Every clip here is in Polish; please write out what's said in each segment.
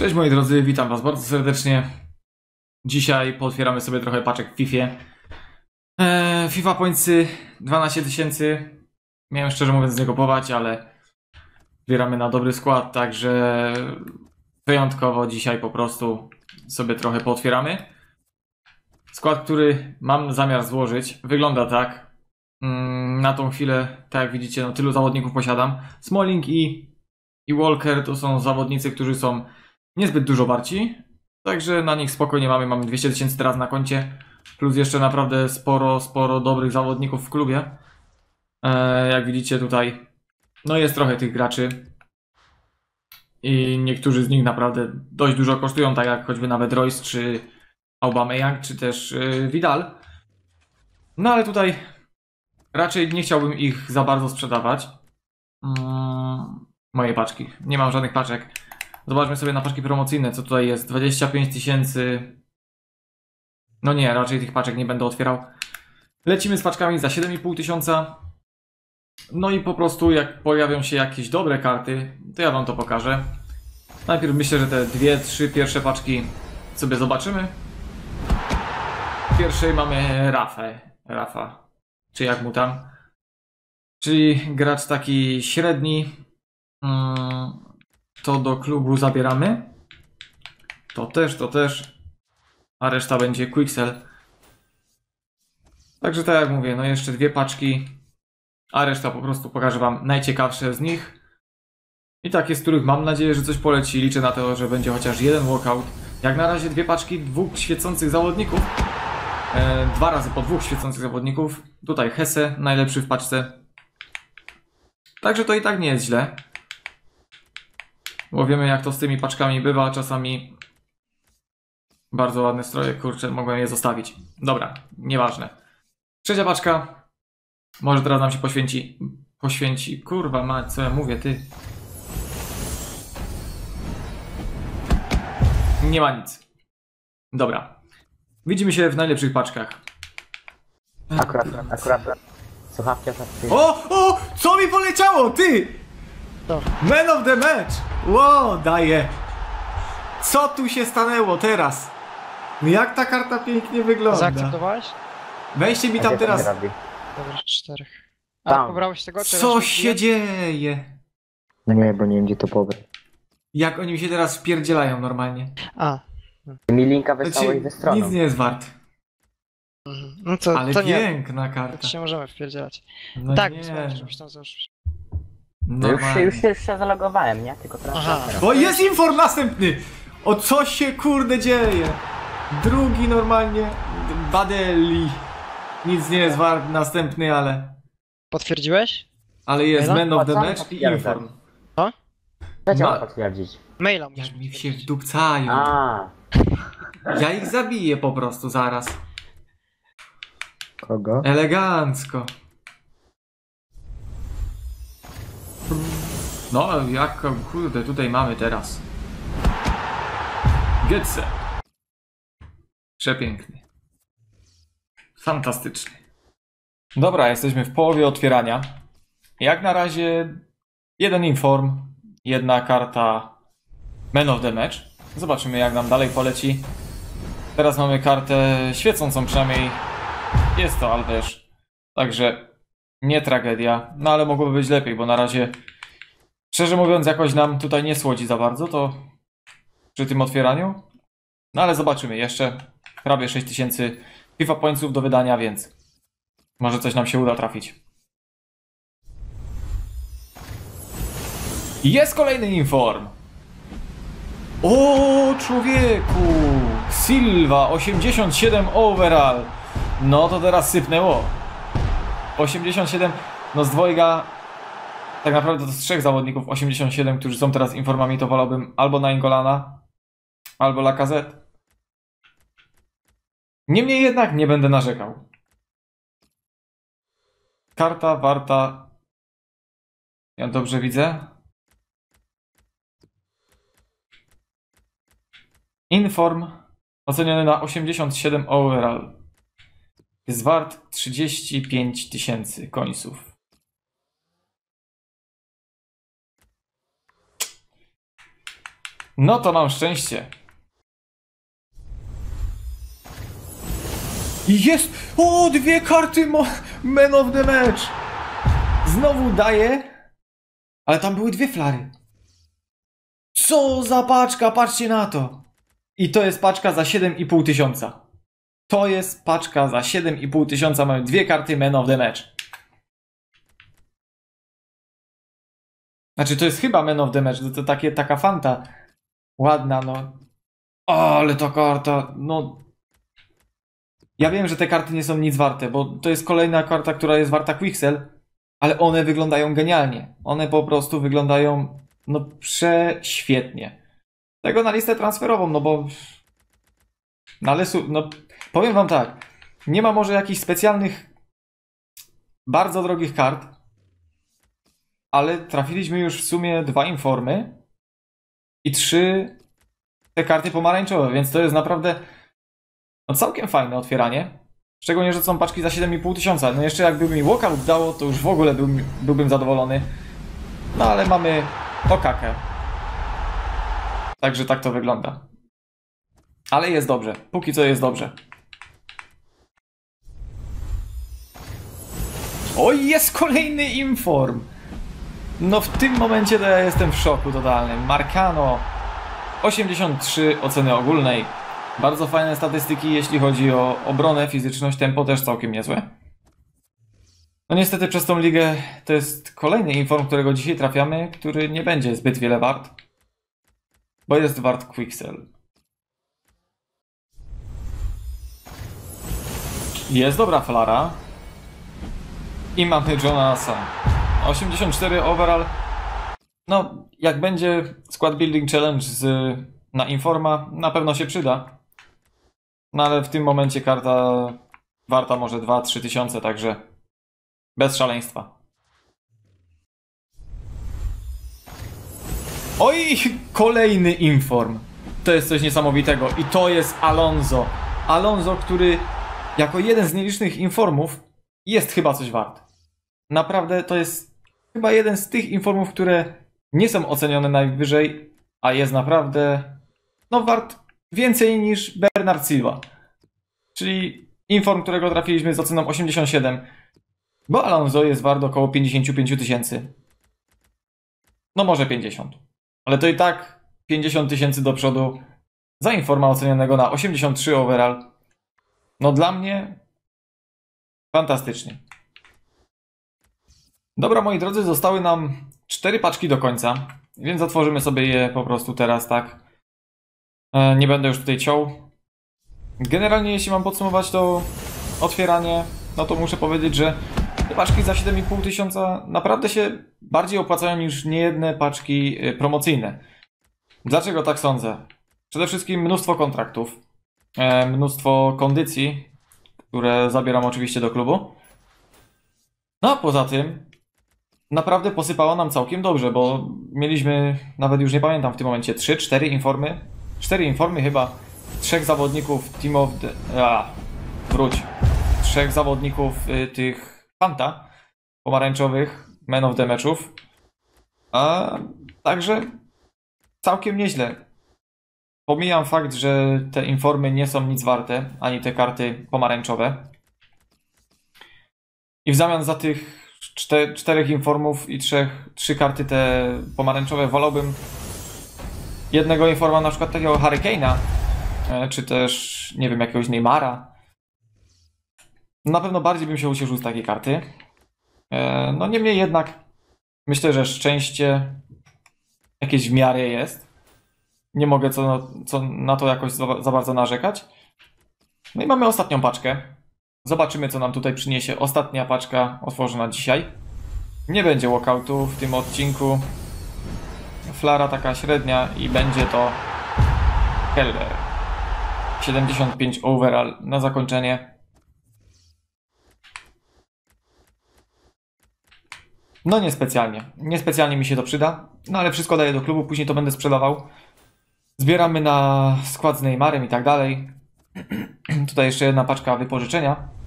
Cześć moi drodzy, witam was bardzo serdecznie. Dzisiaj potwieramy sobie trochę paczek w FIFA. Eee, FIFA Pointsy 12 tysięcy. Miałem szczerze mówiąc nie kupować, ale zbieramy na dobry skład, także wyjątkowo dzisiaj po prostu sobie trochę potwieramy. Skład, który mam zamiar złożyć, wygląda tak. Mm, Na tą chwilę, tak jak widzicie, no tylu zawodników posiadam. Smalling i, i Walker to są zawodnicy, którzy są niezbyt dużo warci. Także na nich spokojnie mamy, mamy 200 tysięcy teraz na koncie. Plus jeszcze naprawdę sporo, sporo dobrych zawodników w klubie. E, jak widzicie tutaj, no jest trochę tych graczy. I niektórzy z nich naprawdę dość dużo kosztują, tak jak choćby nawet Royce, czy Aubameyang, czy też y, Vidal. No ale tutaj raczej nie chciałbym ich za bardzo sprzedawać. Mm, moje paczki. Nie mam żadnych paczek. Zobaczmy sobie na paczki promocyjne, co tutaj jest. 25 tysięcy. No nie, raczej tych paczek nie będę otwierał. Lecimy z paczkami za 7,5 tysiąca. No i po prostu jak pojawią się jakieś dobre karty, to ja wam to pokażę. Najpierw myślę, że te dwie, trzy pierwsze paczki sobie zobaczymy. W pierwszej mamy Rafę. Rafa. Czy jak mu tam. Czyli gracz taki średni. Mm, to do klubu zabieramy. To też, to też. A reszta będzie Quixel. Także tak jak mówię, no jeszcze dwie paczki. A reszta po prostu pokażę wam najciekawsze z nich. I takie, z których mam nadzieję, że coś poleci. Liczę na to, że będzie chociaż jeden walkout. Jak na razie dwie paczki dwóch świecących zawodników. E, dwa razy po dwóch świecących zawodników. Tutaj Hesse, najlepszy w paczce. Także to i tak nie jest źle. Bo wiemy jak to z tymi paczkami bywa, czasami bardzo ładne stroje, kurczę, mogłem je zostawić. Dobra, nieważne. Trzecia paczka. Może teraz nam się poświęci. Poświęci. Kurwa mać, co ja mówię, ty. Nie ma nic. Dobra. Widzimy się w najlepszych paczkach. Akurat, akurat. Słuchawki ostatnie. O! O! Co mi poleciało, ty! To. Man of the match! Ło, daję. Co tu się stanęło teraz? No Jak ta karta pięknie wygląda. Zaakceptowałeś? Weźcie mi tam teraz. Dobra, czterech. A Tam. pobrałeś tego? Czy Co się dzieje? Nie, bo nie wiem gdzie to pobrać. Jak oni mi się teraz wpierdzielają normalnie. A, Mi linka wysłałeś Znaczy, ze stroną. nic nie jest wart. mhm. no to, Ale to nie. piękna To karta. się możemy wpierdzielać. No tak, nie. żebyś tam. No już, się, już, się, już się zalogowałem, nie? Tylko teraz. Aha. teraz. O, jest inform następny! O co się kurde dzieje? Drugi normalnie. Badeli. Nic nie jest wart, następny, ale. Potwierdziłeś? Ale jest Maila? man of the match i inform. Dajcie Ma- mam potwierdzić. Maila Jak mi się wdupcają. A. Ja ich zabiję po prostu zaraz. Kogo? Elegancko. No, jak kurde tutaj mamy teraz. Getze. Przepiękny. Fantastyczny. Dobra, jesteśmy w połowie otwierania. Jak na razie jeden inform, jedna karta Man of the Match. Zobaczymy jak nam dalej poleci. Teraz mamy kartę świecącą przynajmniej jest to Alves. Także nie tragedia. No ale mogłoby być lepiej, bo na razie szczerze mówiąc jakoś nam tutaj nie słodzi za bardzo to przy tym otwieraniu. No ale zobaczymy. Jeszcze prawie 6000 FIFA pointsów do wydania, więc może coś nam się uda trafić. Jest kolejny inform. O człowieku! Silva 87 overall. No to teraz sypnęło. 87, no z dwojga, tak naprawdę to z trzech zawodników 87, którzy są teraz informami, to wolałbym albo na Ingolana, albo Lacazette. Niemniej jednak nie będę narzekał. Karta warta. Ja dobrze widzę. Inform oceniony na 87 overall. Jest wart 35 tysięcy końców. No to mam szczęście. Jest! O, dwie karty mo Man of the Match! Znowu daję. Ale tam były dwie flary. Co za paczka, patrzcie na to. I to jest paczka za 7,5 tysiąca. To jest paczka za 7,5 tysiąca. Mamy dwie karty Man of the Match. Znaczy, to jest chyba Man of the Match. To, to takie, taka fanta. Ładna, no. O, ale ta karta, no. Ja wiem, że te karty nie są nic warte, bo to jest kolejna karta, która jest warta Quixel, ale one wyglądają genialnie. One po prostu wyglądają, no, prześwietnie. Tego na listę transferową, no bo. No ale, no, powiem wam tak. Nie ma może jakichś specjalnych, bardzo drogich kart, ale trafiliśmy już w sumie dwa informy i trzy te karty pomarańczowe, więc to jest naprawdę no całkiem fajne otwieranie. Szczególnie, że są paczki za 7,5 tysiąca. No jeszcze jakby mi walkout dało, to już w ogóle byłbym, zadowolony. No ale mamy okakę. Także tak to wygląda. Ale jest dobrze. Póki co jest dobrze. Oj, jest kolejny inform! No w tym momencie to ja jestem w szoku totalnym. Marcano 83 oceny ogólnej. Bardzo fajne statystyki, jeśli chodzi o obronę, fizyczność, tempo też całkiem niezłe. No niestety przez tą ligę to jest kolejny inform, którego dzisiaj trafiamy, który nie będzie zbyt wiele wart. Bo jest wart Quixel. Jest dobra flara. I mamy Jonasa. 84 overall. No, jak będzie Squad Building Challenge z, na Informa, na pewno się przyda. No ale w tym momencie karta warta może 2-3 tysiące, także bez szaleństwa. Oj, kolejny Inform. To jest coś niesamowitego i to jest Alonso. Alonso, który jako jeden z nielicznych informów jest chyba coś wart. Naprawdę to jest chyba jeden z tych informów, które nie są ocenione najwyżej, a jest naprawdę no wart więcej niż Bernard Silva. Czyli inform, którego trafiliśmy z oceną 87, bo Alonso jest wart około 55 tysięcy. No może 50. Ale to i tak 50 tysięcy do przodu za informa ocenionego na 83 overall. No dla mnie fantastycznie. Dobra, moi drodzy, zostały nam cztery paczki do końca, więc otworzymy sobie je po prostu teraz, tak. E, Nie będę już tutaj ciął. Generalnie, jeśli mam podsumować to otwieranie, no to muszę powiedzieć, że te paczki za 7,5 tysiąca naprawdę się bardziej opłacają niż niejedne paczki y, promocyjne. Dlaczego tak sądzę? Przede wszystkim mnóstwo kontraktów, e, mnóstwo kondycji, które zabieram oczywiście do klubu. No a poza tym, naprawdę posypało nam całkiem dobrze, bo mieliśmy, nawet już nie pamiętam w tym momencie, 3-4 informy. 4 informy chyba. Trzech zawodników Team of the... A, wróć. Trzech zawodników y, tych Fanta pomarańczowych, Men of the Meczów. A także całkiem nieźle. Pomijam fakt, że te informy nie są nic warte, ani te karty pomarańczowe. I w zamian za tych czte, czterech informów i trzech, trzy karty te pomarańczowe wolałbym jednego informa, na przykład takiego Hurricane'a, e, czy też, nie wiem, jakiegoś Neymara. Na pewno bardziej bym się ucieszył z takiej karty. E, No niemniej jednak myślę, że szczęście jakieś w miarę jest. Nie mogę co, co na to jakoś za, za bardzo narzekać. No i mamy ostatnią paczkę. Zobaczymy, co nam tutaj przyniesie ostatnia paczka otworzona dzisiaj. Nie będzie walkoutu w tym odcinku. Flara taka średnia i będzie to Keller. 75 overall na zakończenie. No niespecjalnie. Niespecjalnie mi się to przyda. No ale wszystko daję do klubu, później to będę sprzedawał. Zbieramy na skład z Neymarem i tak dalej. Tutaj jeszcze jedna paczka wypożyczenia.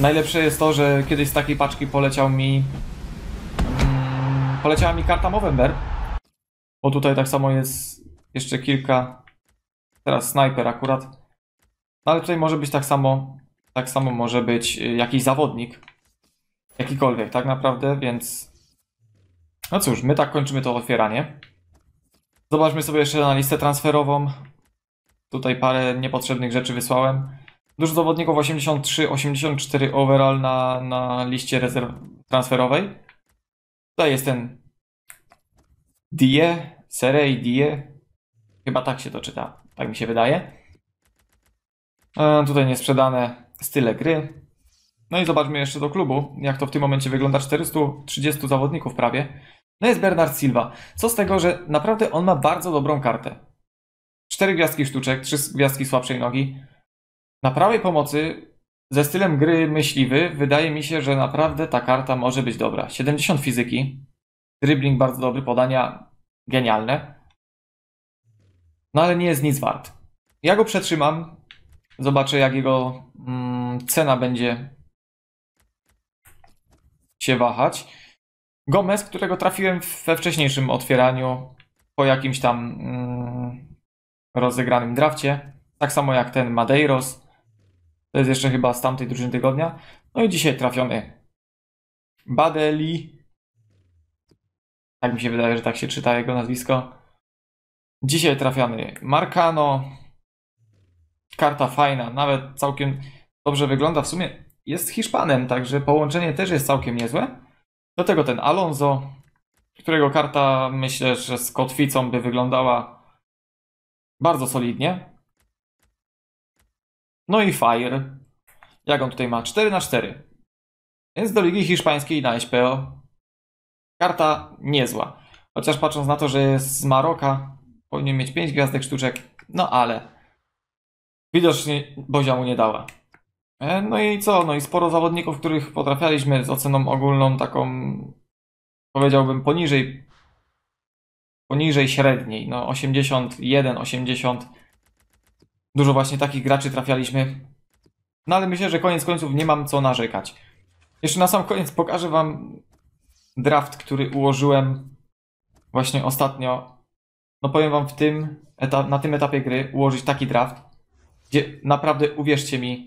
Najlepsze jest to, że kiedyś z takiej paczki poleciał mi. Mm, poleciała mi karta Movember. Bo tutaj tak samo jest jeszcze kilka. Teraz snajper akurat. No ale tutaj może być tak samo. Tak samo może być y, jakiś zawodnik. Jakikolwiek, tak naprawdę, więc. No cóż, my tak kończymy to otwieranie. Zobaczmy sobie jeszcze na listę transferową. Tutaj parę niepotrzebnych rzeczy wysłałem. Dużo zawodników 83, 84 overall na, na liście rezerw transferowej. Tutaj jest ten Die, Serei Die. Chyba tak się to czyta, tak mi się wydaje. E, tutaj niesprzedane style gry. No i zobaczmy jeszcze do klubu, jak to w tym momencie wygląda. 430 zawodników prawie. No jest Bernard Silva. Co z tego, że naprawdę on ma bardzo dobrą kartę. 4 gwiazdki sztuczek, 3 gwiazdki słabszej nogi. Na prawej pomocy ze stylem gry myśliwy wydaje mi się, że naprawdę ta karta może być dobra. 70 fizyki, dribbling bardzo dobry, podania genialne. No ale nie jest nic wart. Ja go przetrzymam. Zobaczę jak jego mm, cena będzie się wahać. Gomez, którego trafiłem we wcześniejszym otwieraniu po jakimś tam mm, rozegranym drafcie. Tak samo jak ten Madeiros. To jest jeszcze chyba z tamtej drużyny tygodnia. No i dzisiaj trafiony Badeli. Tak mi się wydaje, że tak się czyta jego nazwisko. Dzisiaj trafiony Marcano. Karta fajna, nawet całkiem dobrze wygląda. W sumie jest Hiszpanem, także połączenie też jest całkiem niezłe. Do tego ten Alonso, którego karta myślę, że z kotwicą by wyglądała bardzo solidnie. No i Fire. Jak on tutaj ma? 4 na 4 Więc do Ligi Hiszpańskiej na SPO. Karta niezła. Chociaż patrząc na to, że jest z Maroka, powinien mieć 5 gwiazdek sztuczek. No ale widocznie Bozia mu nie dała. E, No i co? No i sporo zawodników, których potrafialiśmy z oceną ogólną taką, powiedziałbym, poniżej poniżej średniej. No 81, 80. Dużo właśnie takich graczy trafialiśmy. No ale myślę, że koniec końców nie mam co narzekać. Jeszcze na sam koniec pokażę wam draft, który ułożyłem właśnie ostatnio. No powiem wam w tym na tym etapie gry ułożyć taki draft, gdzie naprawdę uwierzcie mi,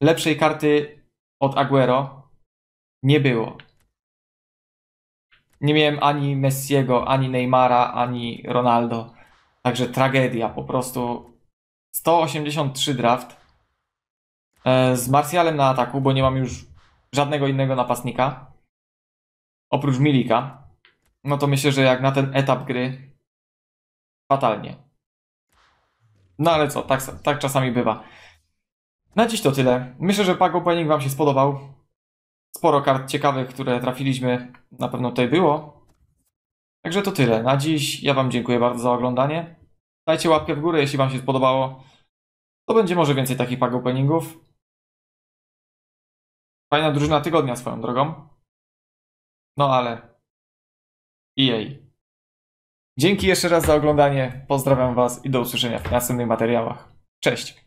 lepszej karty od Aguero nie było. Nie miałem ani Messiego, ani Neymara, ani Ronaldo. Także tragedia, po prostu 183 draft e, z Martialem na ataku, bo nie mam już żadnego innego napastnika oprócz Milika. No to myślę, że jak na ten etap gry fatalnie. No ale co, tak, tak czasami bywa. Na dziś to tyle. Myślę, że Pago Opening Wam się spodobał. Sporo kart ciekawych, które trafiliśmy, na pewno tutaj było. Także to tyle. Na dziś ja Wam dziękuję bardzo za oglądanie. Dajcie łapkę w górę, jeśli Wam się spodobało. To będzie może więcej takich Pago Openingów. Fajna drużyna tygodnia swoją drogą. No ale... Jej. Dzięki jeszcze raz za oglądanie. Pozdrawiam Was i do usłyszenia w następnych materiałach. Cześć!